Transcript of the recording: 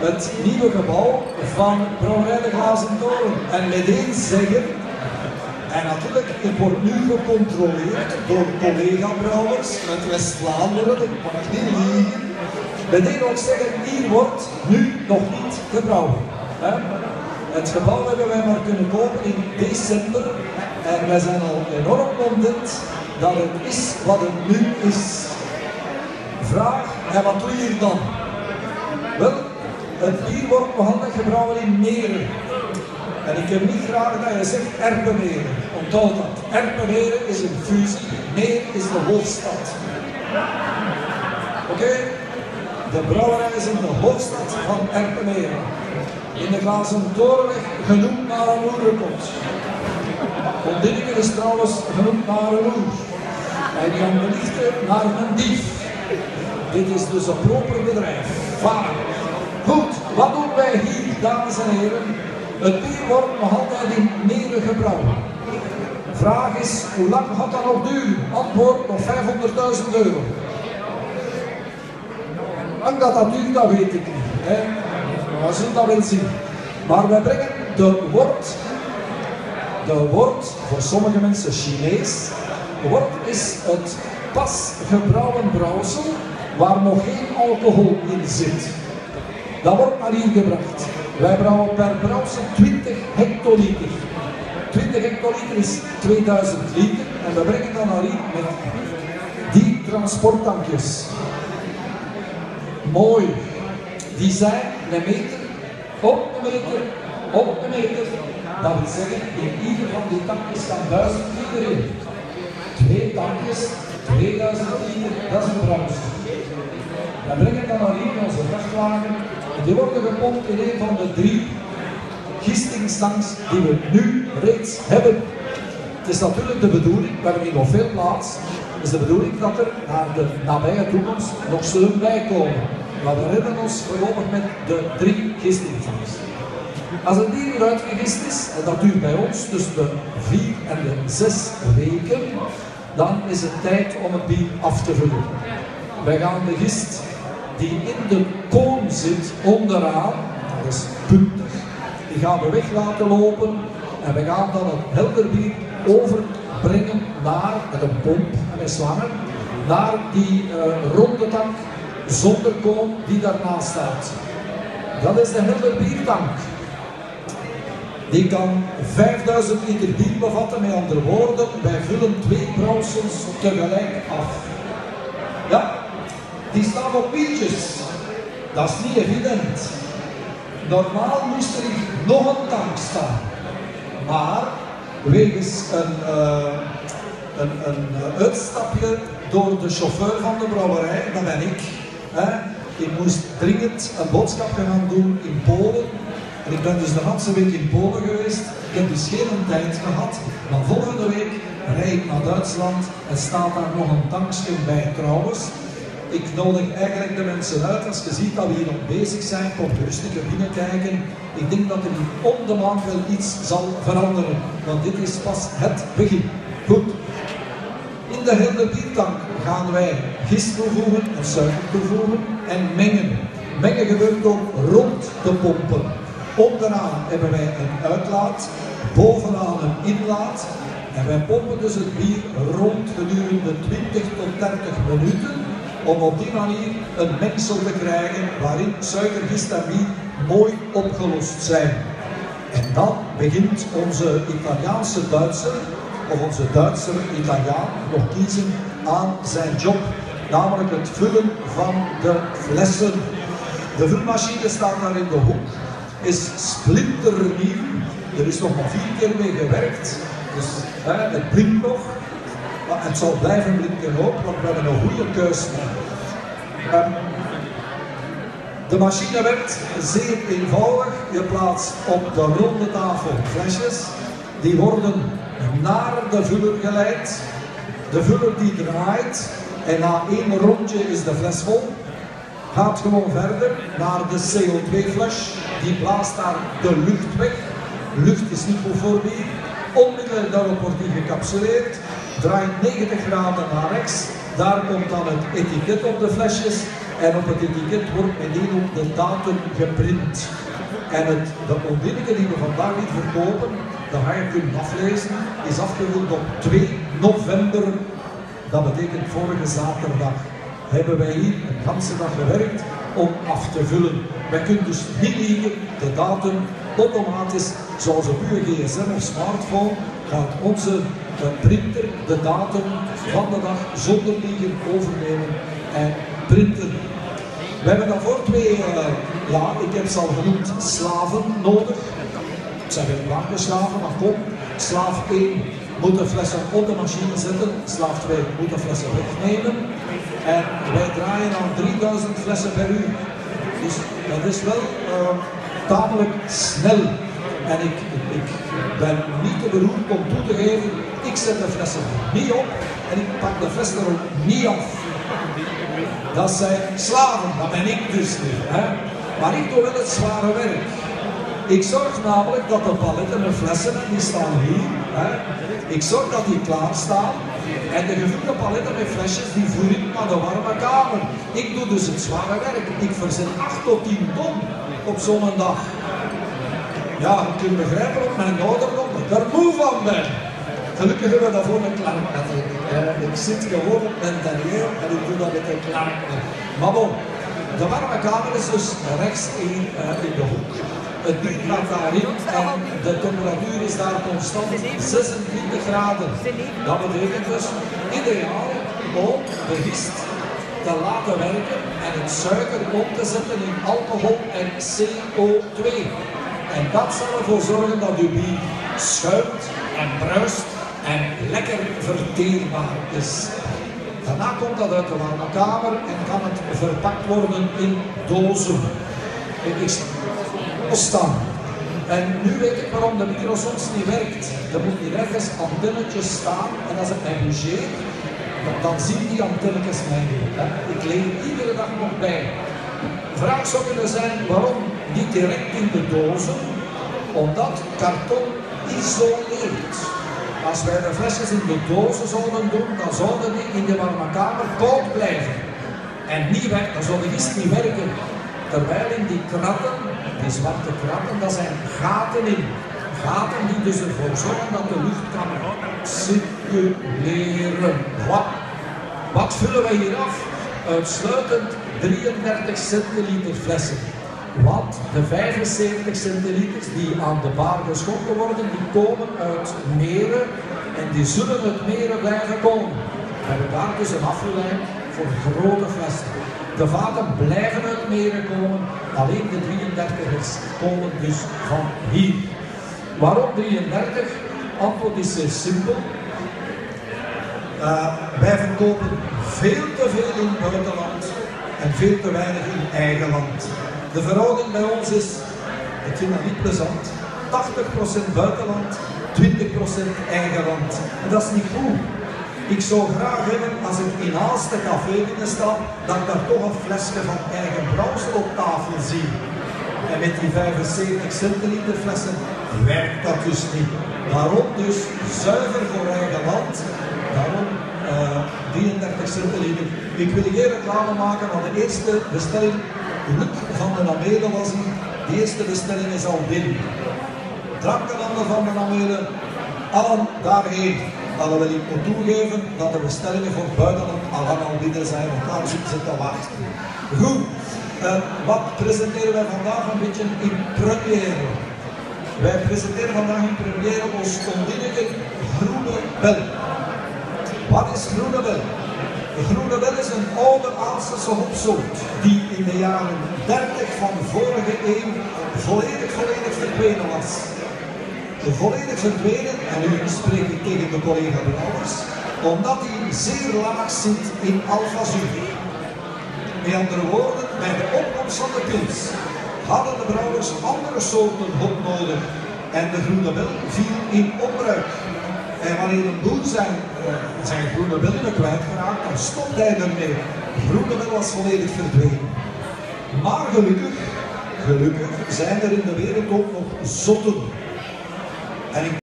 het nieuwe gebouw van Brouwerij de Glazen Toren. En meteen zeggen, en natuurlijk, ik word nu gecontroleerd door collega-brouwers uit West-Vlaanderen, mag niet liegen. Meteen ook zeggen, hier wordt nu nog niet gebrouwen. Het gebouw hebben wij maar kunnen kopen in december en wij zijn al enorm content dat het is wat het nu is. Vraag, en wat doe je hier dan? Het bier wordt altijd gebrouwen in Meren. En ik heb niet graag dat je zegt Erpenmeren. Onthoud dat. Erpenmeren is een fusie. Meer is de hoofdstad. Oké? De brouwerij is in de hoofdstad van Erpenmeren. In de glazen torenweg genoemd naar een oerenkot. Ondinniken is trouwens genoemd naar een oer. En Jan de Lichte naar een dief. Dit is dus een proper bedrijf. Vaar. Dames en heren? Het bier wordt nog altijd in Meren gebrouwen. Vraag is, hoe lang gaat dat nog duren? Antwoord, nog 500.000 euro. Lang dat dat duurt, dat weet ik niet. Hè? We zullen dat wel zien. Maar wij brengen de wort, de wort, voor sommige mensen Chinees. Wort is het pas gebrouwen brouwsel waar nog geen alcohol in zit. Dat wordt naar hier gebracht. Wij brouwen per brouwsel 20 hectoliter. 20 hectoliter is 2000 liter en we brengen dat naar hier met die transporttankjes. Mooi. Die zijn een meter op een meter op een meter. Dat wil zeggen, in ieder van die tankjes staan 1000 liter in. Twee tankjes, 2000 liter, dat is een brouwsel. We brengen dan naar hier onze vrachtwagen en die worden gepompt in een van de drie gistingstanks die we nu reeds hebben. Het is natuurlijk de bedoeling, we hebben hier nog veel plaats, het is de bedoeling dat er naar de nabije toekomst nog zullen bijkomen. Maar we redden ons voorlopig met de drie gistingstanks. Als een dier hier uitgegist is, en dat duurt bij ons tussen de vier en de zes weken, dan is het tijd om het bier af te vullen. Wij gaan de gist die in de koon zit onderaan, dat is puntig, die gaan we weg laten lopen en we gaan dan het helder bier overbrengen naar, met een pomp en met slangen, naar die uh, ronde tank zonder koon die daarnaast staat. Dat is de helder biertank. Die kan 5000 liter bier bevatten, met andere woorden, wij vullen twee brouwsels tegelijk af. Die staan op wieltjes. Dat is niet evident. Normaal moest er nog een tank staan. Maar wegens een, uh, een, een uitstapje door de chauffeur van de brouwerij, dat ben ik. Hè, ik moest dringend een boodschap gaan doen in Polen. En ik ben dus de hele week in Polen geweest. Ik heb dus geen tijd gehad. Maar volgende week rijd ik naar Duitsland en staat daar nog een tankje bij trouwens. Ik nodig eigenlijk de mensen uit, als je ziet dat we hier nog bezig zijn, kom rustig binnenkijken. Ik denk dat er hier om de maand wel iets zal veranderen, want dit is pas het begin. Goed. In de hele biertank gaan wij gist toevoegen en suiker toevoegen en mengen. Mengen gebeurt door rond te pompen. Onderaan hebben wij een uitlaat, bovenaan een inlaat. En wij pompen dus het bier rond gedurende 20 tot 30 minuten om op die manier een mengsel te krijgen waarin suiker, gist en bier mooi opgelost zijn. En dan begint onze Italiaanse Duitser, of onze Duitse Italiaan, nog kiezen aan zijn job, namelijk het vullen van de flessen. De vulmachine staat daar in de hoek, is splinternieuw, er is nog maar vier keer mee gewerkt, dus hè, het blinkt nog. Maar het zal blijven blinken ook, want we hebben een goede keus um, de machine werkt zeer eenvoudig. Je plaatst op de ronde tafel flesjes. Die worden naar de vuller geleid. De vuller die draait. En na één rondje is de fles vol. Gaat gewoon verder naar de CO2-fles. Die blaast daar de lucht weg. Lucht is niet goed voor bier. Onmiddellijk daarop wordt die gecapsuleerd. Draait 90 graden naar rechts. Daar komt dan het etiket op de flesjes. En op het etiket wordt meteen ook de datum geprint. En het, de ondinnige die we vandaag niet verkopen, dat ga je kunnen aflezen, is afgerond op 2 november. Dat betekent vorige zaterdag hebben wij hier een ganse dag gewerkt om af te vullen. Wij kunnen dus niet liegen, de datum automatisch, zoals op uw gsm of smartphone, gaat onze eh, printer de datum van de dag zonder liegen overnemen en printen. We hebben daarvoor twee, uh, ja, ik heb ze al genoemd, slaven nodig. Het zijn weer blanke slaven, maar kom, slaaf 1 moet de flessen op de machine zetten, slaaf 2 moet de flessen wegnemen. En wij draaien aan 3000 flessen per uur. Dus dat is wel uh, tamelijk snel. En ik, ik, ben niet te beroerd om toe te geven, ik zet de flessen niet op en ik pak de flessen er ook niet af. Dat zijn slaven, dat ben ik dus niet. Hè? Maar ik doe wel het zware werk. Ik zorg namelijk dat de paletten en flessen, die staan hier, hè? ik zorg dat die klaar staan. En de gevulde paletten met flesjes, die voer ik naar de warme kamer. Ik doe dus het zware werk. Ik verzet 8 tot 10 ton op zo'n dag. Ja, je kunt begrijpen op mijn ouderdom dat ik er moe van ben. Gelukkig hebben we daarvoor een klank. Ik zit gewoon op mijn en ik doe dat met een klank. Maar bon, de warme kamer is dus rechts in, uh, in de hoek. Het bier gaat daarin en de temperatuur is daar constant 26 graden. Dat betekent dus ideaal om de gist te laten werken en het suiker om te zetten in alcohol en CO2. En dat zal ervoor zorgen dat uw bier schuimt en bruist en lekker verteerbaar is. Daarna komt dat uit de warme kamer en kan het verpakt worden in dozen. Ik staan. En nu weet ik waarom de micro niet werkt. Er moet hier ergens antennetjes staan en als het mij bougeert, dan zien die antennetjes mij niet. Ik leer iedere dag nog bij. Vraag zou kunnen zijn waarom niet direct in de dozen, omdat karton isoleert. Als wij de flesjes in de dozen zouden doen, dan zouden die in de warme kamer koud blijven. En niet weg, dan zou de gist niet werken. Terwijl in die kratten, die zwarte kratten, dat zijn gaten in. Gaten die dus ervoor zorgen dat de lucht kan circuleren. Wat, wat vullen wij hier af? Uitsluitend 33 centiliter flessen. Want de 75 centiliters die aan de bar geschonken worden, die komen uit meren en die zullen uit meren blijven komen. We hebben daar dus een afgeleid voor grote flessen. De vaten blijven uit meren komen, alleen de 33ers komen dus van hier. Waarom 33? Antwoord is zeer simpel. Uh, wij verkopen veel te veel in het buitenland en veel te weinig in eigen land. De verhouding bij ons is, ik vind dat niet plezant, 80% buitenland, 20% eigen land. En dat is niet goed. Ik zou graag hebben, als ik in Aalste café binnenstap, dat ik daar toch een flesje van eigen brouwsel op tafel zie. En met die 75 centiliter flessen werkt dat dus niet. Daarom dus zuiver voor eigen land. Daarom uh, 33 centiliter. Ik wil hier reclame maken van de eerste bestelling. Luc van de Namelen was. De eerste bestelling is al binnen. Drankenhandel van de Namelen. Allen daarheen. Alhoewel ik moet toegeven dat de bestellingen voor buitenland al lang al binnen zijn, want daar zitten ze te wachten. Goed, uh, wat presenteren wij vandaag een beetje in première? Wij presenteren vandaag in première ons ondinnige groene bel. Wat is groene bel? De groene bel is een oude Aalsterse hopsoort die in de jaren 30 van de vorige eeuw volledig, volledig verdwenen was volledig verdwenen, en nu spreek ik tegen de collega Brouwers, omdat hij zeer laag zit in alfazuur. Met andere woorden, bij de opkomst van de pils hadden de brouwers andere soorten hop nodig en de groene bel viel in onbruik. En wanneer een boer zijn, uh, zijn groene bellen kwijtgeraakt, dan stopte hij ermee. Groene bel was volledig verdwenen. Maar gelukkig, gelukkig zijn er in de wereld ook nog zotten and